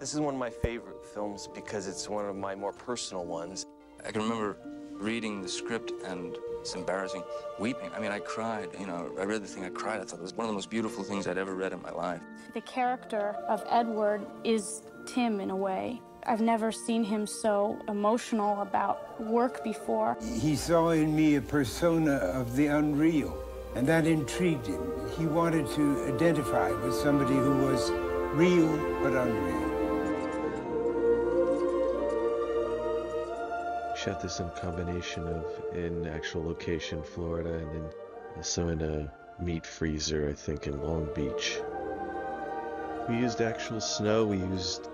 This is one of my favorite films because it's one of my more personal ones. I can remember reading the script and it's embarrassing, weeping. I mean, I cried. You know, I read the thing, I cried. I thought it was one of the most beautiful things I'd ever read in my life. The character of Edward is Tim in a way. I've never seen him so emotional about work before. He saw in me a persona of the unreal, and that intrigued him. He wanted to identify with somebody who was real but unreal. Shot this in combination of in actual location, Florida, and then also in a meat freezer, I think, in Long Beach. We used actual snow. We used